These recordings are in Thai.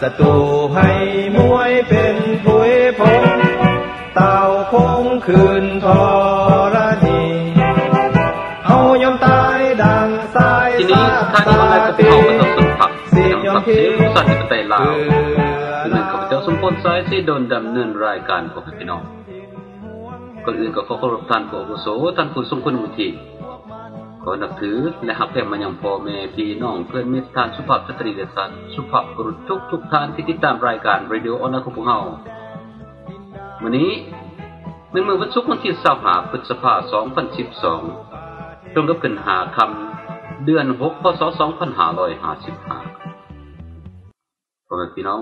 ศัตรูให้มวยเป็นผุยพงเต่าคงคืนทรณีเฮายอมตายดังสายทีนี้ท่านก็ได้กระเป๋าประสบสุนผักอย่างผักเสียงสัตว์ในประเทศลาวหนึ่งข้าพเจ้าสมพลสายที่โดนดำเนินรายการของพี่น้องก่อนอื่นก็ขอเคารพท่านผู้อาวุโสท่านผู้ทรงคุณวุฒิ ขอนับถือและหักแพงมายังพ่อแม่พี่น้องเพื่อนมิตรท่านสุภาพสตรีและท่านสุภาพบุรุษทุกทุกท่านที่ติดตามรายการ Radio ออนไลน์ของพวกเราวันนี้เป็นมื้อวันศุกร์วันที่25พฤษภาคม2012ตรงกับขึ้นหาคำเดือน6พศ2555พ่อแม่พี่น้อง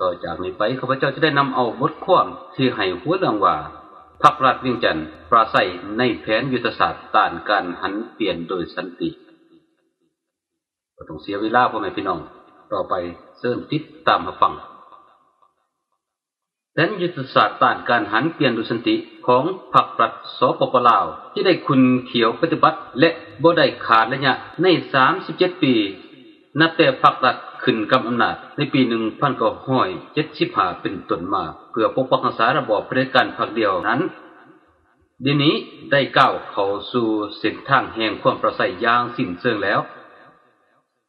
ต่อจากนี้ไปข้าพเจ้าจะได้นำเอาบทความที่ให้หัวเรื่องว่า พักรัฐวียงจันทร์ปราศัยในแผนยุทธศาสตร์ต้านการหันเปลี่ยนโดยสันติก็ต้องเสียเวลาพ่อแม่พี่น้อง ต่อไปเชิญติดตามมาฟังแผนยุทธศาสตร์ต้านการหันเปลี่ยนโดยสันติของพรรครัฐสปปลาว ที่ได้คุณเขียวปฏิบัติ และบ่ได้ขาดระยะใน 37 ปี นับแต่พรรครัฐ ขึ้นกำอำนาจในปี1975เจ็ดชิพหาเป็นต้นมา เพื่อปกป้องรักษาระบอบเผด็จการพรรคเดียวนั้นเดี๋ยวนี้ได้ก้าวเข้าสู่เส้นทางแห่งความประสัยอย่างสิ้นเชิงแล้ว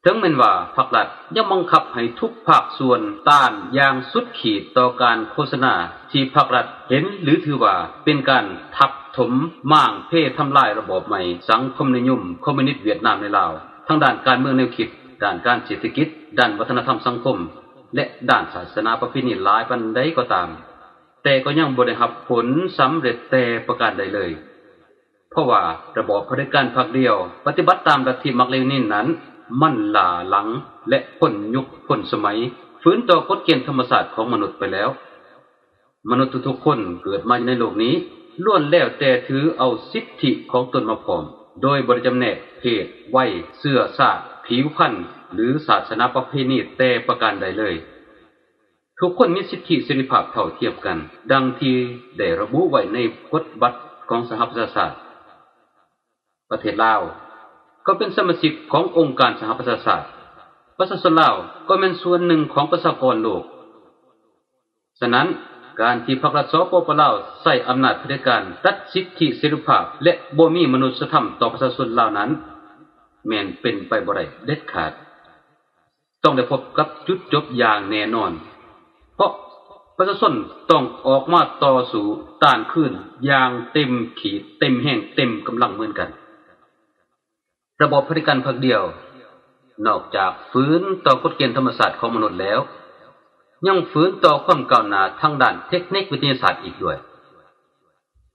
ถึงแม้นว่าพรรครัฐยังบังคับให้ทุกภาคส่วนต้านอย่างสุดขีดต่อการโฆษณาที่พรรครัฐเห็นหรือถือว่าเป็นการทับถมม่างเพศทำลายระบอบใหม่ สังคมนิยมคอมมิวนิสต์เวียดนามในลาวทั้งด้านการเมืองแนวคิด ด้านการเศรษฐกิจ ด้านวัฒนธรรมสังคม และด้านศาสนาประเพณีหลายปันใดก็ตาม แต่ก็ยังบ่ได้รับผลสำเร็จแต่ประการใดเลย เพราะว่าระบอบเผด็จการพรรคเดียว ปฏิบัติตามลัทธิมักเลนินนั้น มั่นหล่าหลังและพ้นยุคพ้นสมัยฝืนต่อกฎเกณฑ์ธรรมศาสตร์ของมนุษย์ไปแล้ว มนุษย์ทุกคนเกิดมาในโลกนี้ล้วนแล้วแต่ถือเอาสิทธิของตนมาพร้อม โดยบริจำแนกเพศวัยเสื้อชาติ ผิวพรรณหรือศาสนาประเพณีแต่ประการใดเลย ทุกคนมีสิทธิเสรีภาพเท่าเทียมกัน ดังที่ได้ระบุไว้ในกฎบัตรของสหประชาชาติ ประเทศลาว ก็เป็นสมาชิกขององค์การสหประชาชาติประชาชนลาวก็เป็นส่วนหนึ่งของประชากรโลก ฉะนั้นการที่พรรครัฐสปปลาวใส่อำนาจเผด็จการตัดสิทธิเสรีภาพ และบ่มีมนุษยธรรมต่อประชาชนลาวนั้น แม่นเป็นไปบ่ได้เด็ดขาด ต้องได้พบกับจุดจบอย่างแน่นอน เพราะประชาชนต้องออกมาต่อสู้ต้านขึ้นอย่างเต็มขีดเต็มแห่งเต็มกำลังเหมือนกัน ระบบพฤติการพักเดียว นอกจากฝืนต่อกฎเกณฑ์ธรรมศาสตร์ของมนุษย์แล้ว ยังฝืนต่อความก้าวหน้าทางด้านเทคนิควิทยาศาสตร์อีกด้วย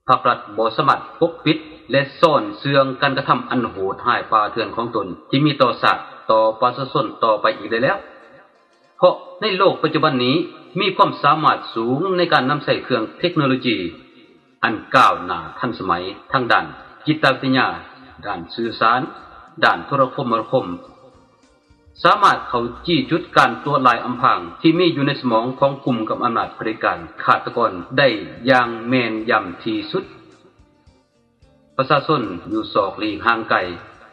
ภาครัฐบ่สมารถปกปิด และซ่อนเสื่องการกระทำอันโหดร้ายป่าเถื่อนของตน ที่มีต่อสัตว์ต่อประชาชนต่อไปอีกได้แล้ว เพราะในโลกปัจจุบันนี้มีความสามารถสูงในการนำใช้เครื่องเทคโนโลยี อันก้าวหน้าทันสมัยทั้งด้านจิตวิทยาด้านสื่อสาร ด้านโทรคมนาคม สามารถเขาจี้จุดการตัวลายอำพังที่มีอยู่ในสมองของกลุ่มกับอำนาจเผด็จการขาตกรได้อย่างแม่นยำที่สุด ประชาชนอยู่ศอกหลีกห่างไกล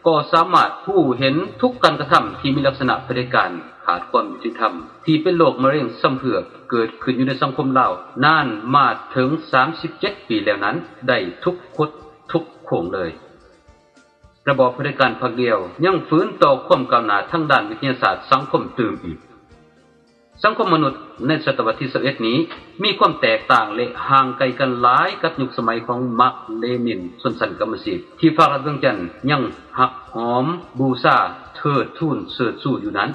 ก็สามารถผู้เห็นทุกการกระทำที่มีลักษณะเผด็จการขาดความยุติธรรม ที่เป็นโรคมะเร็งซ้ำเผือกเกิดขึ้นอยู่ในสังคมเรานานมาถึง 37 ปีแล้วนั้น ได้ทุกคดทุกโคงเลย ระบอบเผด็จการพักเดียว ยังฟื้นต่อความก้าวหน้าทั้งด้านวิทยาศาสตร์สังคมตื่มอีก สังคมมนุษย์ในศตวรรษที่21นี้ มีความแตกต่างและห่างไกลกันหลายกับยุคสมัยของมาร์กเลนินส่วนสันกรรมสิทธิ์ที่ฝรั่งเมืองจันทร์ยังหักหอม บูซาเทิดทูนเสิร์สู้อยู่นั้น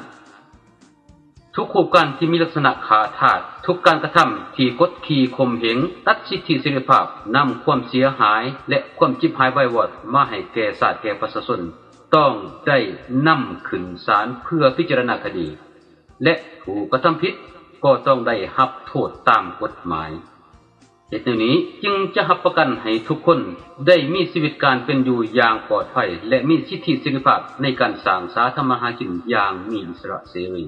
ทุกโครงการที่มีลักษณะขาดทาดทุกการกระทำที่กดขี่ข่มเหงตัดสิทธิเสรีภาพนำความเสียหาย และความจิบหายไว้วอดมาให้แก่ศาสตร์แก่ประชาชนต้องได้นำขึ้นศาลเพื่อพิจารณาคดี และผู้กระทำผิดก็ต้องได้รับโทษตามกฎหมายเหตุนี้จึงจะหับประกันให้ทุกคนได้มีชีวิตการเป็นอยู่อย่างปลอดภัย และมีสิทธิเสรีภาพในการสร้างสาธรรมหากินอย่างมีอิสระเสรี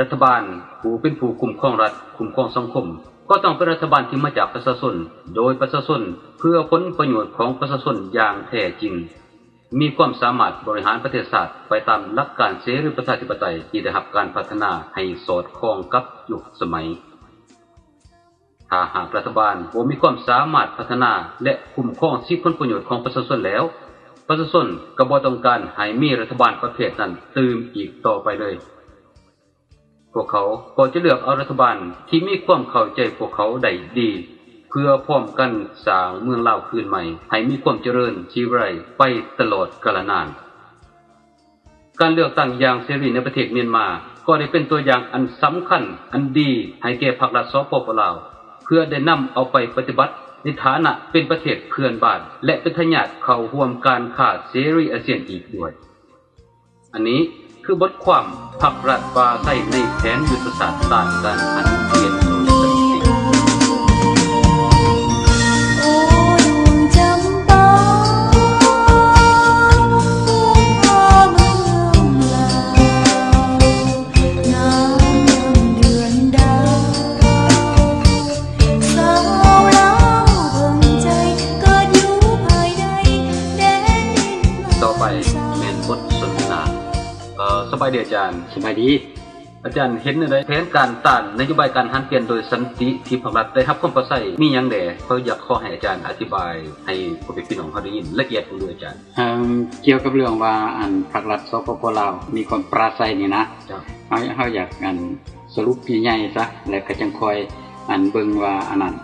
รัฐบาลผู้เป็นผู้คุมครองรัฐคุมครองสังคม ก็ต้องเป็นรัฐบาลที่มาจากประชาชนโดยประชาชนเพื่อผลประโยชน์ของประชาชนอย่างแท้จริง มีความสามารถบริหารประเทศชาติไปตามหลักการเสรีประชาธิปไตยที่ได้รับการพัฒนาให้สอดคล้องกับยุคสมัย ถ้าหากรัฐบาลบ่มีความสามารถพัฒนาและคุ้มครองสิทธิผลประโยชน์ของประชาชนแล้ว ประชาชนก็บ่ต้องการให้มีรัฐบาลประเภทนั้นตื่มอีกต่อไปเลย พวกเขาก็จะเลือกเอารัฐบาลที่มีความเข้าใจพวกเขาได้ดี พื่อพร้อมกันสร้างเมืองลาวคืนใหม่ ให้มีความเจริญชีวิไยไปตลอดกาลนาน การเลือกตั้งอย่างเสรีในประเทศเมียนมา ก็ได้เป็นตัวอย่างอันสำคัญ อันดีให้แก่พรรครัฐสปปลาว เพื่อได้นำเอาไปปฏิบัติในฐานะเป็นประเทศเพื่อนบ้าน และเป็นทายาทเข้าร่วมการค้าเสรีอาเซียนอีกด้วย อันนี้คือบทความพักรัฐบาใส่ในแผนยุทธศาสตร์ต้านการหันายดีอาจารย์สบายดี อาจารย์เห็นในแผนการต้านนโยบายการหันเปลี่ยนโดยสันติที่ภาครัฐได้รับความประใส่มีหยังแด่เขาอยากขอให้อาจารย์อธิบาย ให้ผู้เป็นพี่น้องเขาได้ยินละเอียดด้วยอาจารย์เอ่อเกี่ยวกับเรื่องว่าอันภาครัฐสปปลาวมีความปราศัยนี่นะจ้ะเฮาเฮาอยากอันสรุปใหญ่ๆซะแล้วก็จังคอยอันเบิ่งว่าอันนั้น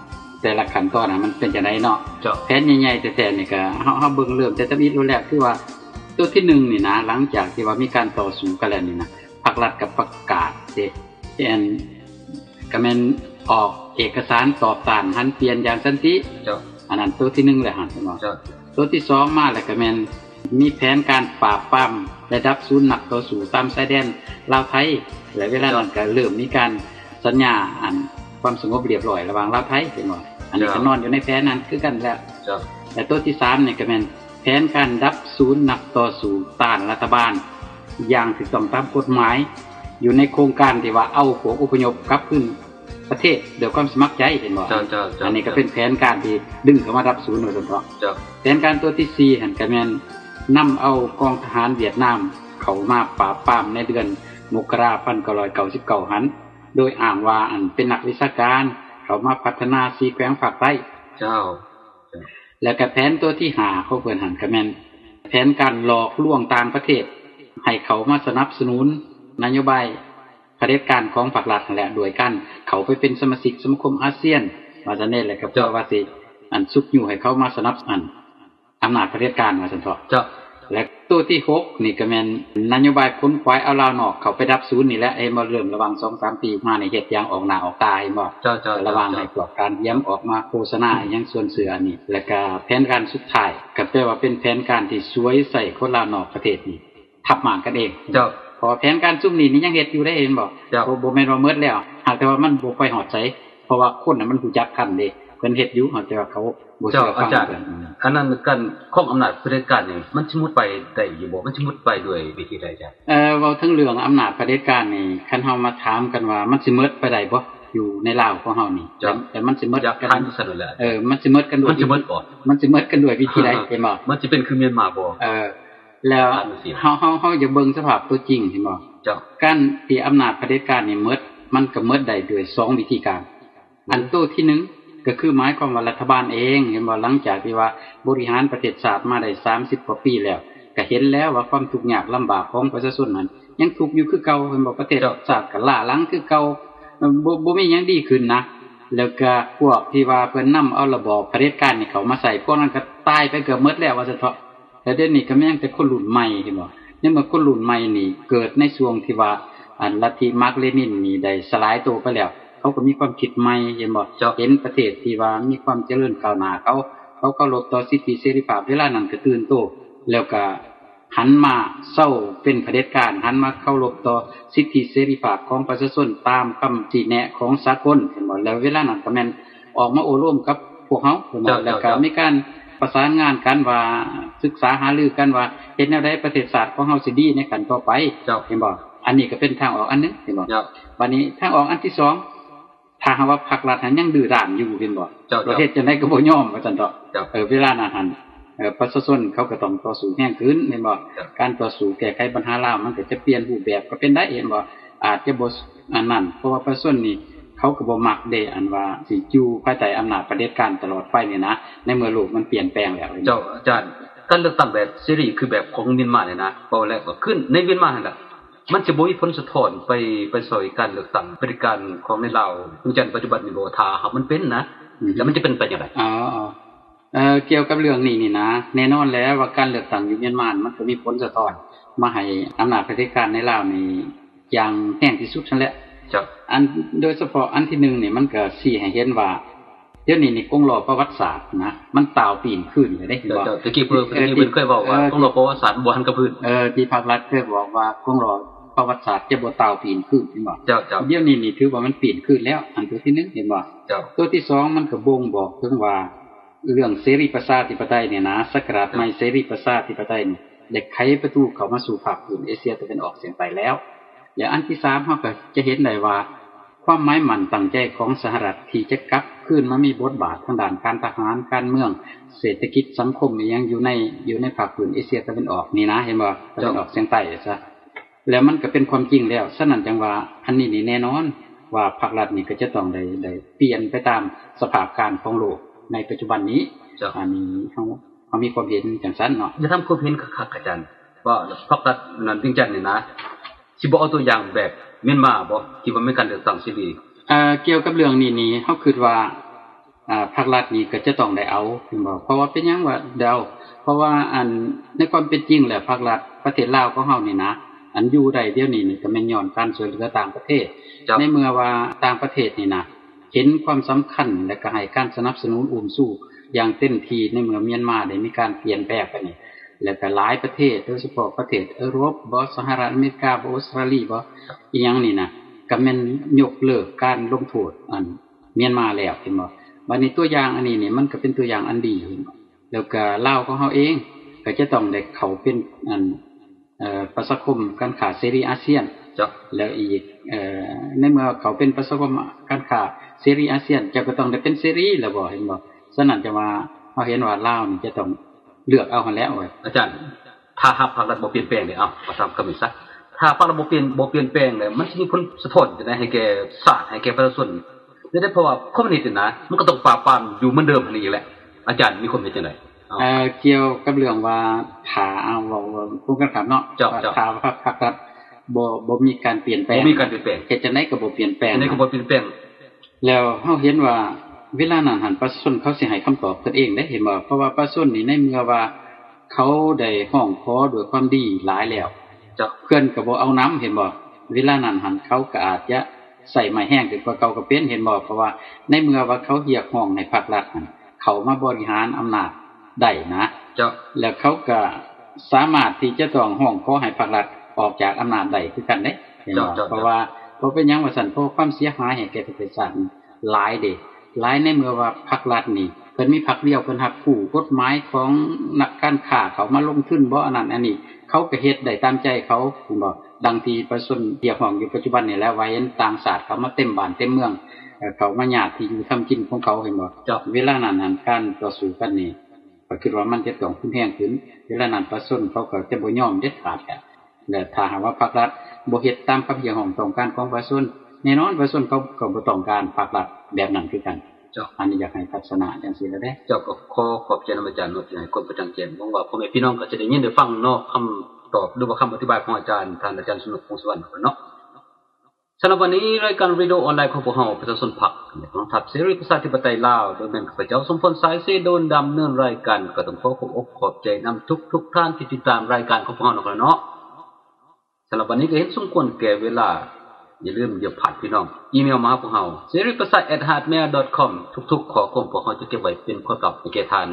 แต่ละขั้นตอนน่ะมันเป็นจังไดเนาะเจ้าแผนใหญ่ๆแต่ๆนี่ก็เฮาเฮาเบิ่งเริ่มแต่ตะบิดรู้แล้วคือว่า ตัวที่1นี่นะหลังจากที่ว่ามีการต่อสู้กันแล้วนี่นะภาครัฐก็ประกาศเด้ที่อันก็แม่นออกเอกสารตอบต้านหันเปลี่ยนอย่างสันติเจ้าอันนั้นตัวที่1แหละหั่นเนาะเจ้าตัวที่สองมาแล้วก็แม่นมีแผนการปราบปรามระดับศูนย์หนักต่อสู่ตามชายแดนลาวไทยและเวลานั้นก็เริ่มมีการสัญญาอันความสงบเรียบร้อยระหว่างลาวไทยเป็นบ่อันนี้ก็นอนอยู่ในแผนนั้นคือกันแล้วเจ้าและตัวที่3นี่ก็แม่น แผนการดับศูนย์หนักต่อสู่ต้านรัฐบาล อย่างถูกต้องตามกฎหมาย อยู่ในโครงการที่ว่าเอาพวกอพยพกลับขึ้นประเทศโดยความสมัครใจเห็นบ่เจ้าเจ้าเจ้าอันนี้ก็เป็นแผนการที่ดึงเข้ามารับศูนย์โดยเฉพาะเจ้าแผนการตัวที่4หั่นก็แม่นนำเอากองทหารเวียดนามเข้ามาปราบปรามในเดือนมกราคม1999หัน โดยอ้างว่าอันเป็นนักวิชาการ เข้ามาพัฒนาสีแขวงภาคใต้เจ้า แล้วก็แผนตัวที่หาเขาเพิ่นหันก็แมนแผนการหลอกลวงต่างประเทศ ให้เขามาสนับสนุนนโยบายเผด็จการของภาครัฐนั่นแหละโดยกันเขาไปเป็นสมาชิกสมาคมอาเซียนมาจะเน่นเลยครับเจ้าว่าสิอันซุกอยู่ให้เขามาสนับสนุนอำนาจเผด็จการมาสันเถาะเจ้า และตัวที่6นี่ก็แม่นนโยบายค้นควายเอาลาวนอกเขาไปดับศูนย์นี่แหละเอ้มาเริ่มระวัง2-3ปีมาในเฮ็ดอย่างออกหน้าออกตาเห็นบ่เจ้าเจ้าระวังให้พวกการย้ำออกมาโฆษณาอหยังส่วนเสือนี่ แล้วก็แผนการสุดท้ายก็แปลว่าเป็นแผนการที่สวยใส่คนลาวนอกประเทศนี่ทับหมางกันเองเจ้าพอแผนการซุ่มนี้นี่ยังเฮ็ดอยู่ได้เห็นบ่เจ้าบ่บ่แม่นว่าหมดแล้วหากแต่ว่ามันบ่ค่อยฮอดใจเพราะว่าคนน่ะมันรู้จักกันเด้เพิ่นเฮ็ดอยู่หากแต่ว่าเขาบ่เจ้าเชื่ออาฟังจารย์เพิ่นอันนั้นการของอำนาจเผด็จการนี่มันสิมุดไปได้อยู่บ่มันสิมุดไปด้วยวิธีใดอาจารย์เอ่อเว้าถึงเรื่องอำนาจเผด็จการนี่คันเฮามาถามกันว่ามันสิหมดไปได้บ่อยู่ในลาวของเฮานี่แต่แต่มันสิหมดอยากกัทานนซั่นแหละเออมันสิหมดกันด้วยมันสิหมดบ่มันสิหมดกันด้วยวิธีใดเห็นบ่มันสิเป็นคือเมียนมาบ่เออแล้วอ่านสิเฮาเฮาเฮาอย่าเบิ่งสภาพตัวจริงเห็นบ่เจ้าการที่อำนาจเผด็จการนี่หมดมันก็หมดได้ด้วยสองวิธีการ อันตัวที่หนึ่ง ก็คือหมายความว่ารัฐบาลเองเห็นบ่หลังจากที่ว่าบริหารประเทศชาติมาได้30กว่าปีแล้วก็เห็นแล้วว่าความทุกข์ยากลำบากของประชาชนนั้น ยังทุกข์อยู่คือเก่าเห็นบ่ประเทศชาติก็ล้าหลังคือเก่าบ่บ่มียังดีขึ้นนะแล้วก็พวกที่ว่าเพิ่นนํเอาระบอบเผด็จการนี่เขามาใส่พวกนั้นก็ตายไปเกือบหมดแล้วว่าซั่นเถาะแต่เดี๋ยวนี้ก็แม่งแต่คนรุ่นใหม่เห็นบ่นี่เมื่อคนรุ่นใหม่นี่เกิดในช่วงที่ว่าอันลัทธิมาร์กเลนินนี่ได้สลายตัวไปแล้ว เขาก็มีความคิดใหม่เห็นบ่เจ้าเห็นประเทศที่ว่ามีความเจริญก้าวหน้าเขาเขาก็ลดต่อสิทธิเสรีภาพเวลานั้นก็ตื่นโตแล้วก็หันมาเศร้าเป็นเผด็จการหันมาเข้ารบต่อสิทธิเสรีภาพของประชาชนตามคำชี้แนะของสากลเห็นบ่แล้วเวลานั้นก็แม่นออกมาโอร่วมกับพวกเฮาเห็นบ่เจ้าแล้วก็เจ้ามีการประสานงานกันว่าศึกษาหารือกันว่าเฮ็ดแนวใดประเทศชาติของเฮาสิดีในกันต่อไปเจ้าเห็นบ่อันนี้ก็เป็นทางออกอันหนึงเห็นบ่เจ้าวันนี้ทางออกอันที่สอง ถ้าหากว่าพรรครัฐหันยังดื้อด้านอยู่เป็นบ่เจ้าประเจ้าเทศจะได้ก็บ่ยอมว่าซั่นเถาะเจ้าเออเวลานั้นหันเอ่อประชาชนเขาก็ต้องต่อสู้แห้งขึ้นเห็นบ่การต่อสู้แก้ไขปัญหาลาวมันก็จะเปลี่ยนรูปแบบก็เป็นได้เห็นบ่อาจจะบ่อันนั้นเพราะว่าประชาชนนี่เขาก็บ่มักเด้อันว่าสิอยู่ภายใต้อำนาจเผด็จการตลอดไปนี่นะในเมื่อโลกมันเปลี่ยนแปลงแล้วเจ้าอาจารย์การเลือกตั้งแบบเสรีคือแบบของเมียนมาเนี่ยนะเป้าแรกก็ขึ้นในเมียนมานั่นแหละ มันจะบ่มีผลสะท้อนไปไปซอยการเลือกตั้งบริการของในลาวคุณจันทร์ปัจจุบันนี่บ่ถ้าหากมันเป็นนะอืมแล้วมันจะเป็นไปอย่างไรอ๋ออ๋อเอ่อเกี่ยวกับเรื่องนี้นี่นะแน่นอนแล้วว่าการเลือกตั้งอยู่เมียนมามันก็มีผลสะท้อนมาให้อำนาจเผด็จการในลาวนี่อย่างแห้งที่สุดนั่นแหละเจ้าอันโดยเฉพาะอันที่หนึ่งนี่มันก็สี่ให้เห็นว่า เดี๋ยวนี้นี่กงล้อประวัติศาสตร์นะมันต่าวปีนขึ้นเลยได้เห็นเจ้าบ่เจ้าตะกี้เพิ่นตะกี้เพิ่นเคยบอกว่าต้องรอประวัติศาสตร์บ่หันกับพื้นเออที่ภาครัฐเคยบอกว่ากงล้อประวัติศาสตร์จะบ่ต่าวปีนขึ้นเห็นบ่เจ้าเจ้าเดี๋ยวนี้นี่ถือว่ามันปีนขึ้นแล้ว อันตัวที่หนึ่งเห็นบ่เจ้าตัวที่สองมันก็บ่งบอกถึงว่า เรื่องเสรีประชาธิปไตยเนี่ยนะสกราชใหม่เสรีประชาธิปไตยนี่ได้ไขประตูเข้ามาสู่ภาคพื้นเอเชียตะวันออกเฉียงใต้แล้ว และอันที่สามเราก็จะเห็นได้ว่า ความหมายมั่นตั้งใจของสหรัฐที่จะกลับคืนมามีบทบาททางด้านการทหารการเมือง เศรษฐกิจสังคมนี่ยังอยู่ในอยู่ในภาคพื้นเอเชียตะวันออกนี่นะ เห็นบ่ตะวันออกเฉียงใต้ซะแล้วมันก็เป็นความจริงแล้วฉะนั้นจังว่าอันนี้นี่แน่นอน ว่าภาครัฐนี่ก็จะต้องได้ได้เปลี่ยนไปตามสภาพการของโลกในปัจจุบันนี้เจ้าอันนี้เฮาเฮามีความเห็นจังซั่นเนาะจะทำความเห็นคักๆอาจารย์ว่าพรรครัฐนั้นจริงจังนี่นะ สิบ่เอาตัวอย่างแบบเมียนมาบ่ที่ว่ามีการเลือกตั้งเสรีเอ่อเกี่ยวกับเรื่องนี้นี่เฮาคิดว่าอ่าภาครัฐนี่ก็จะต้องได้เอาเห็นบ่เพราะว่าเป็นหยังว่าเดาเพราะว่าอันในความเป็นจริงแล้วภาครัฐประเทศลาวของเฮานี่นะอันอยู่ได้เดี๋ยวนี้นี่ก็แม่นย้อนการช่วยเหลือต่างประเทศเจ้าในเมื่อว่าต่างประเทศนี่นะเห็นความสำคัญและก็ให้การสนับสนุนอุ้มสู้อย่างเต็มที่ในเมื่อเมียนมาได้มีการเปลี่ยนแปลงไปนี่ และก็หลายประเทศโดยเฉพาะประเทศยุโรปบ่สหรัฐอเมริกาบ่ออสเตรเลียบ่อีหยังนี่นะก็แม่นยกเลิกการลงโทษอันเมียนมาแล้วเห็นบ่บัดนี้ตัวอย่างอันนี้นี่มันก็เป็นตัวอย่างอันดีเห็นบ่แล้วก็ลาวของเฮาเอง ก็จะต้องได้เข้าเป็นอันเอ่อประชาคมการค้าเสรีอาเซียนเจ้าแล้วอีกเอ่อในเมื่อเขาเป็นประสบการค้าเสรีอาเซียนเจะก็ต้องได้เป็นเสรีแล้วบ่เห็นบ่ฉะนั้นจะว่าเฮาเห็นว่าลาวนี่จะต้อง เลือกเอาหันแล้วเว้ยอาจารย์ ถ้าหากพรรครัฐบ่เปลี่ยนแปลงเนี่ยเอามาทำคำนี้ซะถ้าพรรครัฐบ่เปลี่ยนบ่เปลี่ยนแปลงเนี่ยมันสิมีผลสะท้อนจะได้ให้แก่ชาติให้แก่ประชาชนได้ได้เพราะว่าคอมมิวนิสต์นี่นะมันก็ต้องปราบปรามอยู่เหมือนเดิมอันนี้แหละอาจารย์มีความเห็นจังไดเอาเอ่อเกี่ยวกับเรื่องว่าถ้าเอาเว้าว่าผู้กันครับเนาะเจ้าว่าเจ้าถ้าว่าพรรครัฐบ่บ่มีการเปลี่ยนแปลงบ่มีการเปลี่ยนแปลงเฮ็ดจังไดก็บ่เปลี่ยนแปลงอันนี้ก็บ่เปลี่ยนแปลงแล้วเฮาเห็นว่า เวลานั้นหันประชาชนเขาสิให้คำตอบเพิ่นเองได้เห็นบ่เพราะว่าประชาชนนี่ในเมื่อว่า เขาได้ห้องขอด้วยความดีหลายแล้วเจ้าเพื่อนก็บ่เอาน้ำเห็นบ่เวลานั้นหันเขาก็อาจจะใส่ไม้แห้งขึ้นกว่าเก่าก็เป็นเห็นบ่เพราะว่า ในเมื่อว่าเขาเรียกห้องให้ภาครัฐหันเขามาบริหารอำนาจได้นะเจ้าแล้วเขาก็สามารถที่จะต้องห้องขอให้ภาครัฐออกจากอำนาจได้คือกันเด้เห็นบ่เจ้าเจ้าเพราะว่าเพราะเป็นหยังว่าซั่นเพราะความเสียหายให้แก่ประเทศชาตินี่หลายเด้ หลายในเมื่อว่าภาครัฐนี่เพิ่นมีพรรคเดียวเพิ่นรับผู้กฎหมายของนักการค้าเขามาลงทุนบ่อันนั้นอันนี้ เขาก็เฮ็ดได้ตามใจเขาคุณบอกดังที่ประชาชนเดียกห้องอยู่ปัจจุบันนี่แล้วไว้เห็นต่างศาสตร์เขามาเต็มบ้านเต็มเมืองเขามาญาติที่อยู่ทำกินของเขาเห็นบ่เจ้าเวลานั้นหันการต่อสู้กันนี่ก็คิดว่ามันจะต้องขึ้นแห้งขึ้นเวลานั้นประชาชนเขาก็จะบ่ยอมเด็ดขาดและถ้าหากว่าภาครัฐบ่เฮ็ดตามคำเรียกร้องต้องการของประชาชน แน่นอนประชาชนเขาก็บ่ต้องการภาครัฐแบบนั้นคือกันเจ้าอันนี้อยากให้ทัศนะจังซี่แหละเด้เจ้าก็ขอขอบใจนำอาจารย์เนาะที่ให้ความกระจ่างแจ้งหวังว่าพ่อแม่พี่น้องก็จะได้ยินได้ฟังเนาะคำตอบหรือว่าคำอธิบายของอาจารย์ท่านอาจารย์สนุกพงศวรรณเนาะสำหรับวันนี้รายการวิดีโอออนไลน์ของพวกเราประชาชนผักกองทัพเสรีประชาธิปไตยลาวโดยแม่นข้าพเจ้าสมพลสายเสโดนดำเนินรายการก็ต้องขอขอบอกขอบใจนำทุกทุกๆท่านที่ติดตามรายการของพวกเราเนาะสำหรับวันนี้ก็เห็นสมควรแก่เวลา อย่าลืมอย่าผ่านพี่น้อง อีเมลมาหาพวกเราเสรีประสาท @hotmail.com ทุกๆ ขอความพวกเราจะเก็บไว้เป็นความลับในแก่ทาน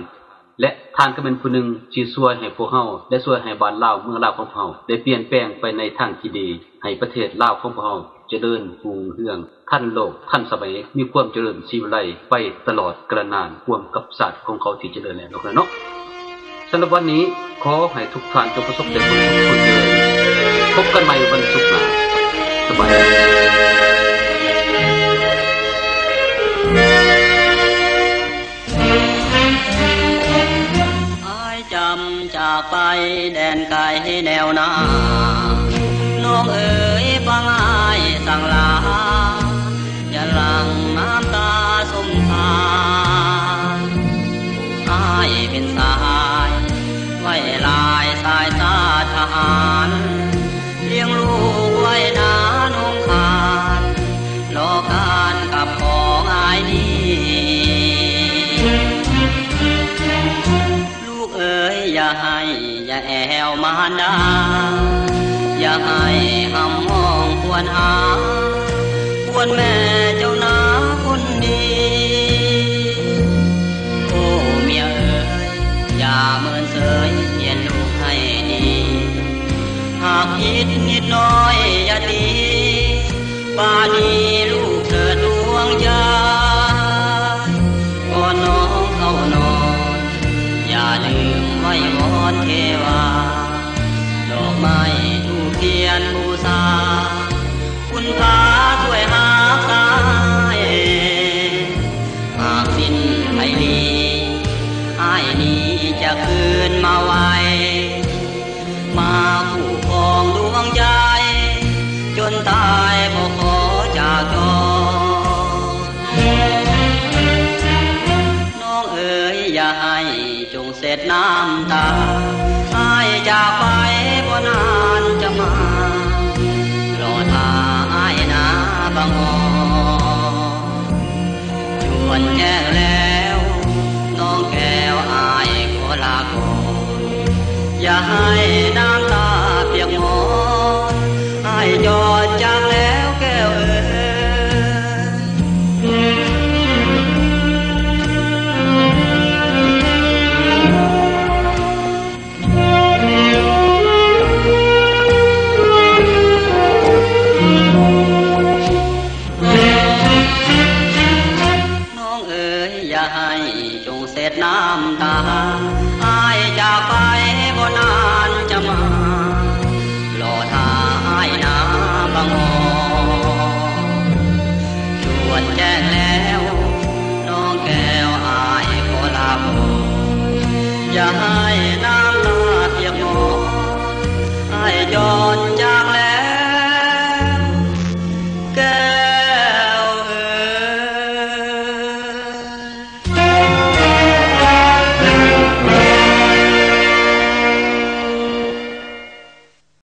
และทานก็เป็นผู้หนึ่งที่ช่วยให้พวกเราและช่วยให้บ้านลาวเมืองลาวของพวกเราได้เปลี่ยนแปลงไปในทางที่ดี ให้ประเทศลาวของพวกเราเจริญรุ่งเรืองทันโลกทันสมัยมีความเจริญชีวิไลไปตลอดกระนานรวมกับศาสตร์ของเขาที่เจริญแล้วเนาะสำหรับวันนี้ขอให้ทุกท่านจงประสบแต่ผลผลเจริญพบกันใหม่วันศุกร์ หน้าสบายดี I ำจากไปแดนไกลแนวหนาน้องเอ๋ยฟังอายสั่งลา อย่าหลังน้ำตาสมทานอายเป็นสาย ไว้ลายสายตาทหาร แอวมารดาอย่าให้หำมองควรหาควรแม่เจ้านาคนดีโอ้เมียเอ๋ยอย่าเมินเสยเย็นลูกให้ดีหากคิดนิดน้อยอย่าตีป่านนี้ลู น้ำตาอายจากไปบ่นานจะมารอท่าอายนาบังอจวนแยกแล้วน้องแก้วอายขอลาก่อนอย่าให้น้ำ